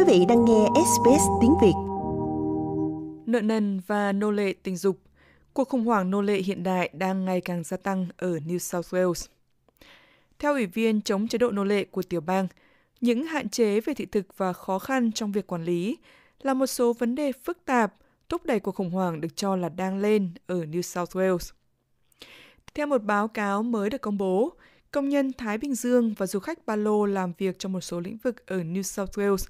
Quý vị đang nghe SBS tiếng Việt. Nợ nần và nô lệ tình dục Cuộc khủng hoảng nô lệ hiện đại đang ngày càng gia tăng ở New South Wales. Theo Ủy viên chống chế độ nô lệ của tiểu bang, những hạn chế về thị thực và khó khăn trong việc quản lý là một số vấn đề phức tạp thúc đẩy cuộc khủng hoảng được cho là đang lên ở New South Wales. Theo một báo cáo mới được công bố, công nhân Thái Bình Dương và du khách Ba Lô làm việc trong một số lĩnh vực ở New South Wales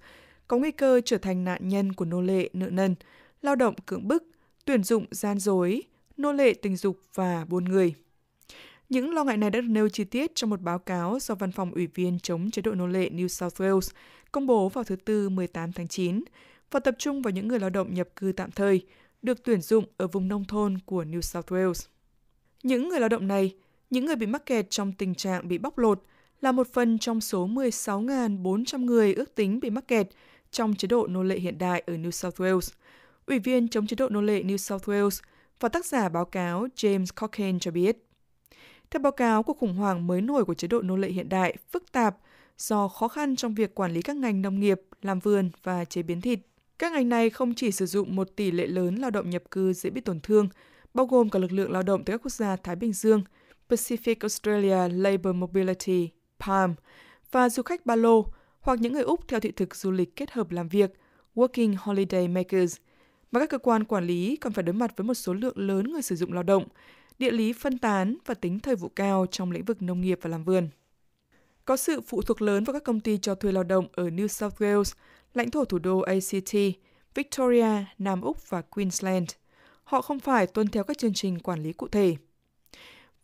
có nguy cơ trở thành nạn nhân của nô lệ nợ nần, lao động cưỡng bức, tuyển dụng gian dối, nô lệ tình dục và buôn người. Những lo ngại này đã được nêu chi tiết trong một báo cáo do Văn phòng Ủy viên chống chế độ nô lệ New South Wales công bố vào thứ Tư 18 tháng 9 và tập trung vào những người lao động nhập cư tạm thời được tuyển dụng ở vùng nông thôn của New South Wales. Những người lao động này, những người bị mắc kẹt trong tình trạng bị bóc lột, là một phần trong số 16.400 người ước tính bị mắc kẹt trong chế độ nô lệ hiện đại ở New South Wales. Ủy viên chống chế độ nô lệ New South Wales và tác giả báo cáo James Cockane cho biết. Theo báo cáo, cuộc khủng hoảng mới nổi của chế độ nô lệ hiện đại phức tạp do khó khăn trong việc quản lý các ngành nông nghiệp, làm vườn và chế biến thịt. Các ngành này không chỉ sử dụng một tỷ lệ lớn lao động nhập cư dễ bị tổn thương, bao gồm cả lực lượng lao động từ các quốc gia Thái Bình Dương, Pacific Australia Labour Mobility, PALM, và du khách Ba Lô hoặc những người Úc theo thị thực du lịch kết hợp làm việc, Working Holiday Makers – mà các cơ quan quản lý còn phải đối mặt với một số lượng lớn người sử dụng lao động, địa lý phân tán và tính thời vụ cao trong lĩnh vực nông nghiệp và làm vườn. Có sự phụ thuộc lớn vào các công ty cho thuê lao động ở New South Wales, lãnh thổ thủ đô ACT, Victoria, Nam Úc và Queensland. Họ không phải tuân theo các chương trình quản lý cụ thể.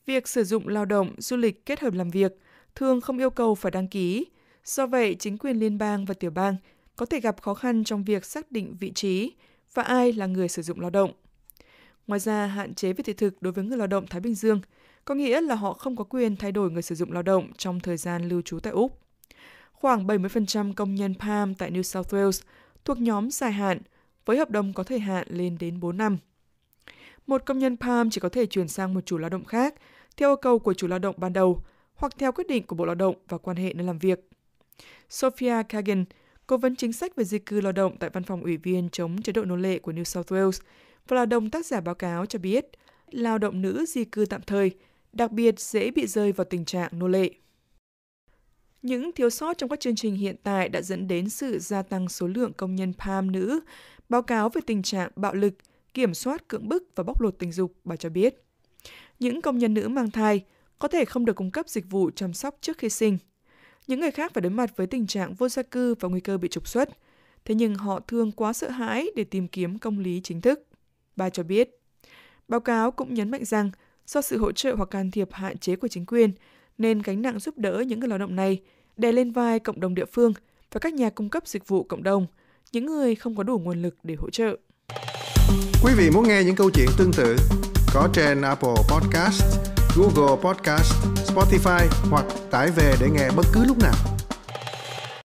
Việc sử dụng lao động, du lịch kết hợp làm việc thường không yêu cầu phải đăng ký. Do vậy, chính quyền liên bang và tiểu bang có thể gặp khó khăn trong việc xác định vị trí và ai là người sử dụng lao động. Ngoài ra, hạn chế về thị thực đối với người lao động Thái Bình Dương có nghĩa là họ không có quyền thay đổi người sử dụng lao động trong thời gian lưu trú tại Úc. Khoảng 70% công nhân PALM tại New South Wales thuộc nhóm dài hạn với hợp đồng có thời hạn lên đến 4 năm. Một công nhân PALM chỉ có thể chuyển sang một chủ lao động khác theo yêu cầu của chủ lao động ban đầu hoặc theo quyết định của Bộ Lao động và quan hệ nơi làm việc. Sophia Kagan, cố vấn chính sách về di cư lao động tại Văn phòng Ủy viên chống chế độ nô lệ của New South Wales và là đồng tác giả báo cáo cho biết lao động nữ di cư tạm thời đặc biệt dễ bị rơi vào tình trạng nô lệ. Những thiếu sót trong các chương trình hiện tại đã dẫn đến sự gia tăng số lượng công nhân PAM nữ báo cáo về tình trạng bạo lực, kiểm soát cưỡng bức và bóc lột tình dục, bà cho biết. Những công nhân nữ mang thai có thể không được cung cấp dịch vụ chăm sóc trước khi sinh – những người khác phải đối mặt với tình trạng vô gia cư và nguy cơ bị trục xuất. Thế nhưng họ thường quá sợ hãi để tìm kiếm công lý chính thức. Bà cho biết. Báo cáo cũng nhấn mạnh rằng do sự hỗ trợ hoặc can thiệp hạn chế của chính quyền, nên gánh nặng giúp đỡ những người lao động này đè lên vai cộng đồng địa phương và các nhà cung cấp dịch vụ cộng đồng, những người không có đủ nguồn lực để hỗ trợ. Quý vị muốn nghe những câu chuyện tương tự có trên Apple Podcast, Google Podcast, Spotify hoặc tải về để nghe bất cứ lúc nào.